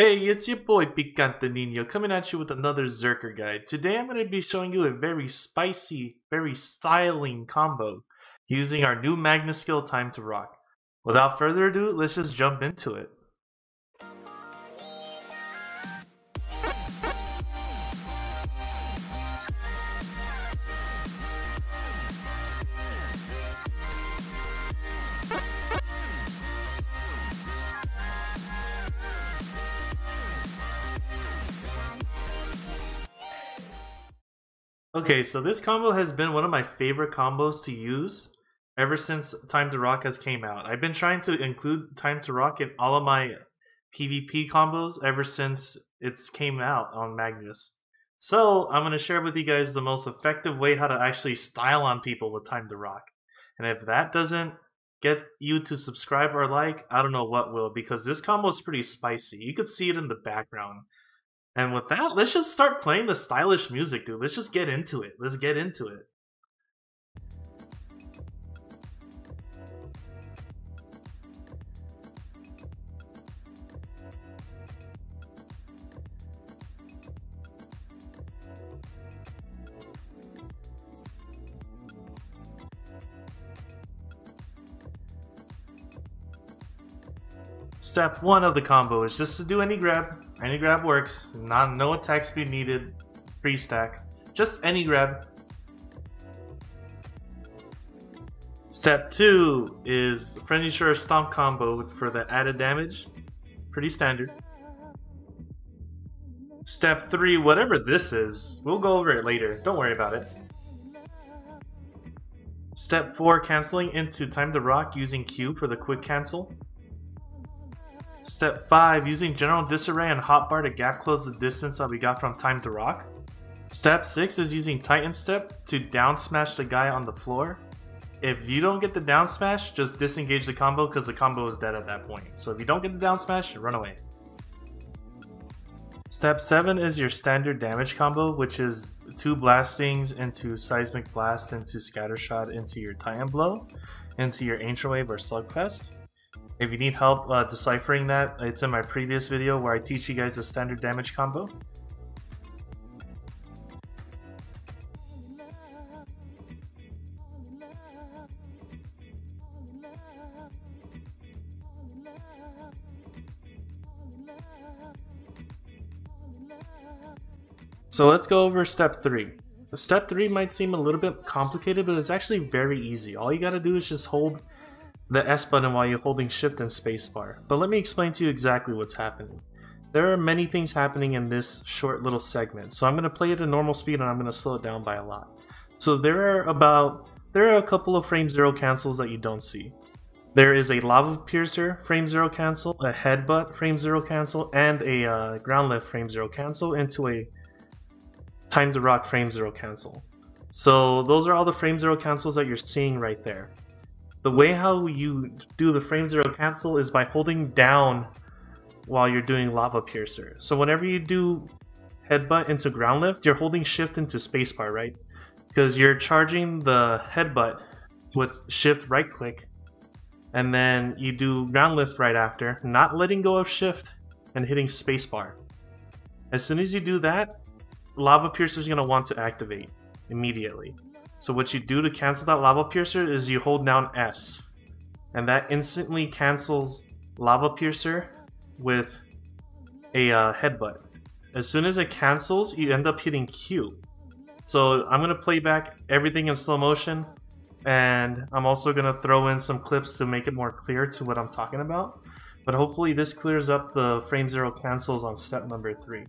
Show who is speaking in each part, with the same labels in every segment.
Speaker 1: Hey, it's your boy Picante Nino coming at you with another Zerker guide. Today I'm going to be showing you a very spicy, very styling combo using our new Magnus skill Time to Rock. Without further ado, let's just jump into it. Okay, so this combo has been one of my favorite combos to use ever since Time to Rock has came out. I've been trying to include Time to Rock in all of my PvP combos ever since it's came out on Magnus. So I'm going to share with you guys the most effective way how to actually style on people with Time to Rock. And if that doesn't get you to subscribe or like, I don't know what will because this combo is pretty spicy. You could see it in the background. And with that, let's just start playing the stylish music, dude. Let's just get into it. Let's get into it. Step one of the combo is just to do any grab. Any grab works. Not no attack speed needed. Free stack. Just any grab. Step two is Frenzy Sure Stomp combo for the added damage. Pretty standard. Step three, whatever this is, we'll go over it later. Don't worry about it. Step four, canceling into Time to Rock using Q for the quick cancel. Step 5, using General Disarray and Hotbar to gap close the distance that we got from Time to Rock. Step 6 is using Titan Step to down smash the guy on the floor. If you don't get the down smash, just disengage the combo because the combo is dead at that point. So if you don't get the down smash, run away. Step 7 is your standard damage combo, which is two blastings into Seismic Blast into Scattershot into your Titan Blow, into your Ancient Wave or Slugfest. If you need help uh, deciphering that, it's in my previous video where I teach you guys the standard damage combo. So let's go over step 3. Step 3 might seem a little bit complicated, but it's actually very easy. All you gotta do is just hold the S button while you're holding shift and spacebar. But let me explain to you exactly what's happening. There are many things happening in this short little segment, so I'm going to play it at normal speed and I'm going to slow it down by a lot. So there are about, there are a couple of frame zero cancels that you don't see. There is a lava piercer frame zero cancel, a headbutt frame zero cancel, and a uh, ground lift frame zero cancel into a time to rock frame zero cancel. So those are all the frame zero cancels that you're seeing right there. The way how you do the frame zero cancel is by holding down while you're doing lava piercer. So whenever you do headbutt into ground lift, you're holding shift into spacebar, right? Because you're charging the headbutt with shift right click, and then you do ground lift right after, not letting go of shift and hitting spacebar. As soon as you do that, lava piercer is going to want to activate immediately. So what you do to cancel that Lava Piercer is you hold down S. And that instantly cancels Lava Piercer with a uh, headbutt. As soon as it cancels, you end up hitting Q. So I'm going to play back everything in slow motion. And I'm also going to throw in some clips to make it more clear to what I'm talking about. But hopefully this clears up the frame zero cancels on step number three.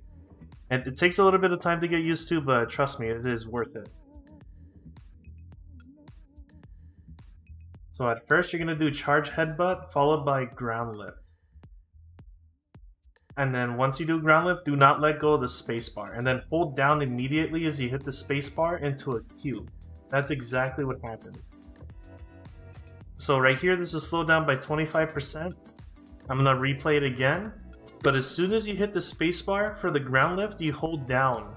Speaker 1: And it takes a little bit of time to get used to, but trust me, it is worth it. So at first you're going to do charge headbutt followed by ground lift. And then once you do ground lift, do not let go of the spacebar. And then hold down immediately as you hit the spacebar into a Q. That's exactly what happens. So right here, this is slowed down by 25%. I'm to replay it again. But as soon as you hit the spacebar for the ground lift, you hold down.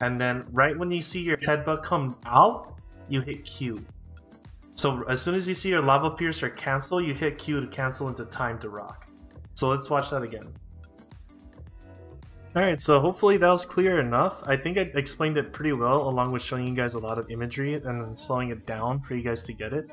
Speaker 1: And then right when you see your headbutt come out, you hit Q. So as soon as you see your Lava Piercer cancel, you hit Q to cancel into Time to Rock. So let's watch that again. Alright, so hopefully that was clear enough. I think I explained it pretty well along with showing you guys a lot of imagery and then slowing it down for you guys to get it.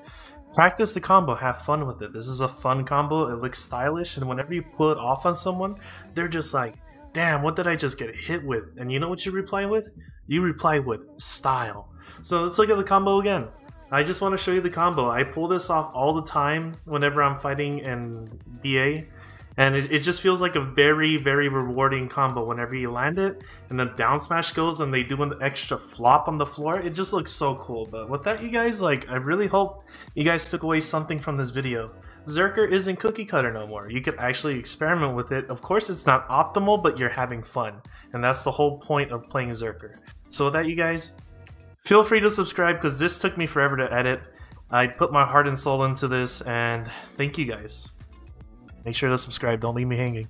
Speaker 1: Practice the combo, have fun with it. This is a fun combo, it looks stylish, and whenever you pull it off on someone, they're just like, damn, what did I just get hit with? And you know what you reply with? You reply with style. So let's look at the combo again. I just want to show you the combo. I pull this off all the time whenever I'm fighting in BA and it, it just feels like a very very rewarding combo whenever you land it and then down smash goes and they do an extra flop on the floor it just looks so cool but with that you guys like i really hope you guys took away something from this video Zerker isn't cookie cutter no more. You could actually experiment with it. Of course, it's not optimal, but you're having fun. And that's the whole point of playing Zerker. So with that, you guys, feel free to subscribe because this took me forever to edit. I put my heart and soul into this, and thank you guys. Make sure to subscribe. Don't leave me hanging.